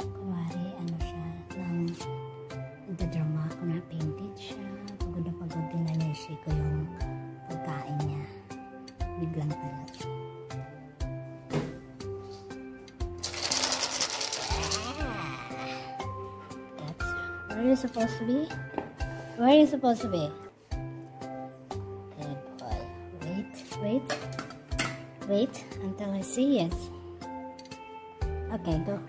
Kunwari, ano siya, nang nagdadrama ako na siya. Pagod na din na niya ko yung niya. Biglang pala. That's where you supposed to be? Where are you supposed to be? Wait until I see it. Okay, go.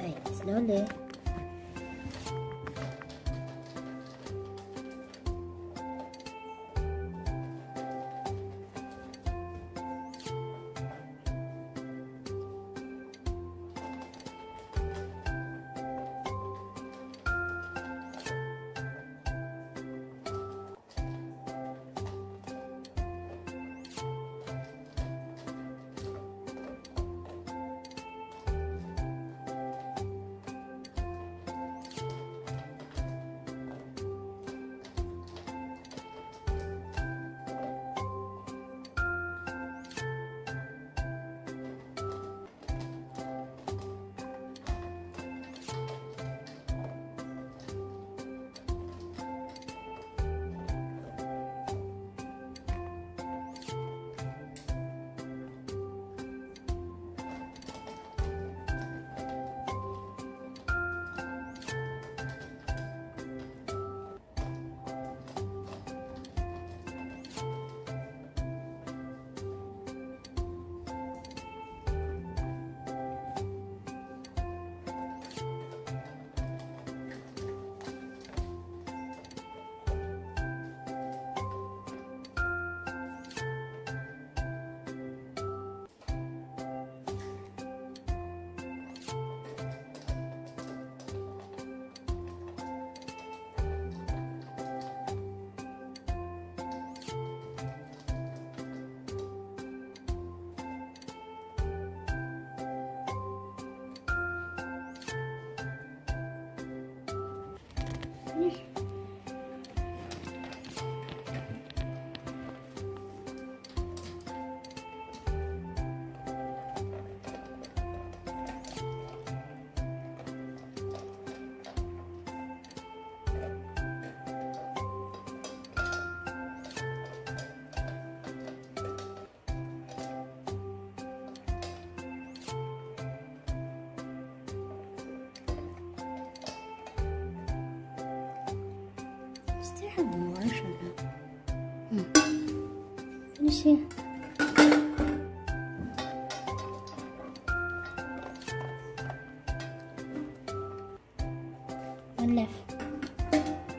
Ay, slowly. nicht. 上能玩什么？嗯，那些。One hmm. left.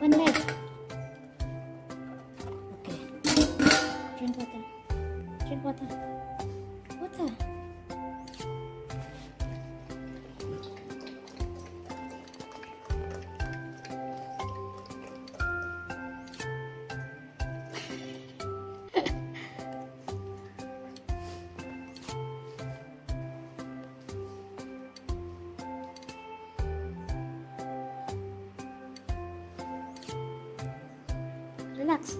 One left. Okay. Drink water. Drink water. Relax.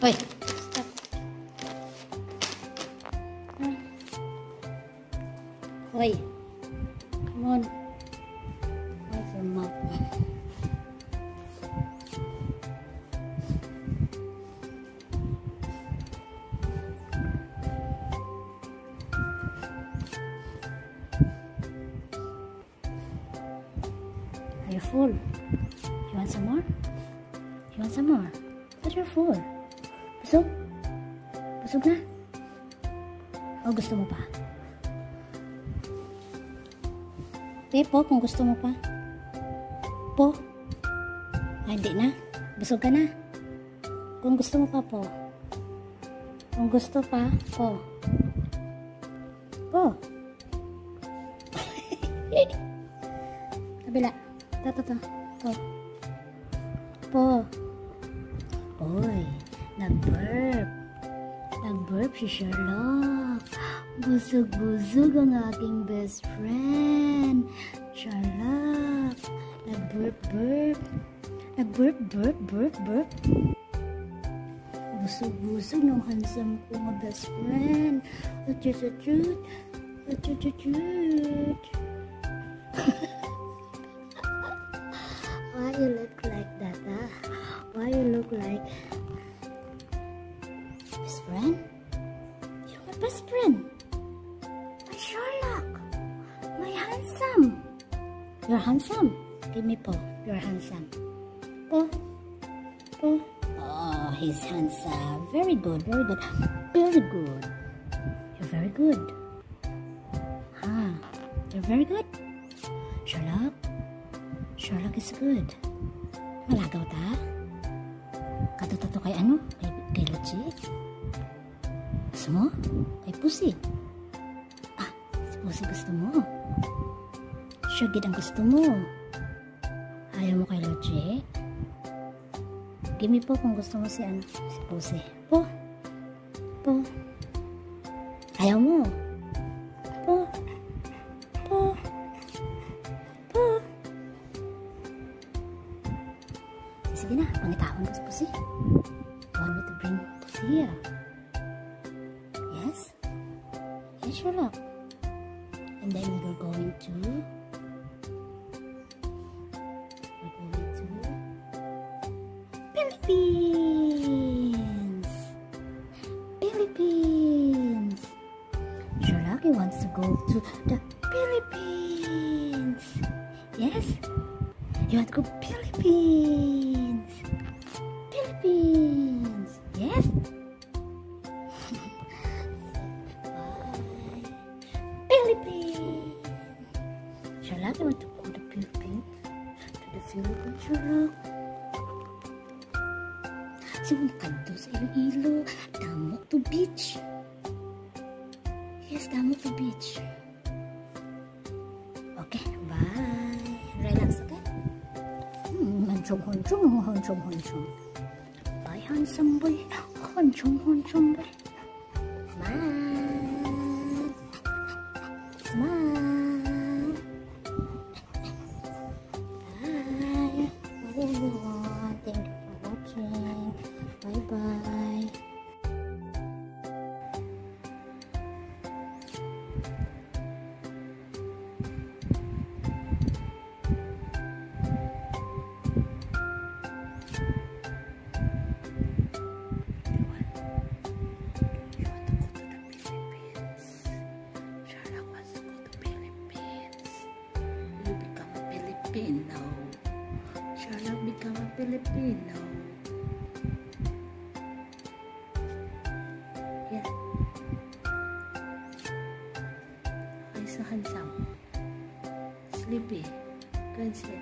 Hoy, stop. Come on. Where's your mouth? Are you full? You want some more? You want some more? But you're full. Busog? Busog na? O gusto mo pa? Pepo, kung gusto mo pa. Po? Ah, hindi na. Busog ka na. Kung gusto mo pa, po. Kung gusto pa, po. Po. Kabila. Ito, ito, ito. Po. Po. Hoy, nag-burp. Nag-burp si Sherlock. Busog-busog ang aking best friend. Sherlock. Nag-burp-burp. Nag-burp, burp, burp, burp. Busog-busog ng handsome ko nga best friend. Achut-achut. Achut-achut. You're handsome. Give me po. You're handsome. Po. Po. Oh, he's handsome. Very good. Very good. Very good. You're very good. Huh? You're very good. Sherlock. Sherlock is good. Malagaw ta? Katuto to kay ano? Kay, kay Luchi? Gusto mo? Kay Pussy? Ah, si Pussy gusto mo. Sure, gid ang gusto mo. Ayaw mo kay Luchi? Give me po kung gusto mo si ano, si Pussy. Po. Po. Ayaw mo. Po. Po. Po. Sige na, pangitahon ko si. You want me to bring Pussy here? Yes? Yes, Sherlock. And then we're going to... to the Philippines! Yes? You want to go Philippines? Philippines. Yes? Philippines. Sherlock, you want to go to Philippines? To the Philippines, Sherlock? Sige, kadto sa Iloilo. Damok to beach. Yes, damok to beach. Okay, bye. Relax, okay? Hmm, handsome, handsome, handsome, handsome. Bye, handsome boy. Handsome, handsome boy. Smile. Smile. Bye. Bye. Thank you for watching. Bye-bye. A Filipino. Sherlock become a Filipino. Yeah. Ay, so handsome. Sleepy. Go and sleep.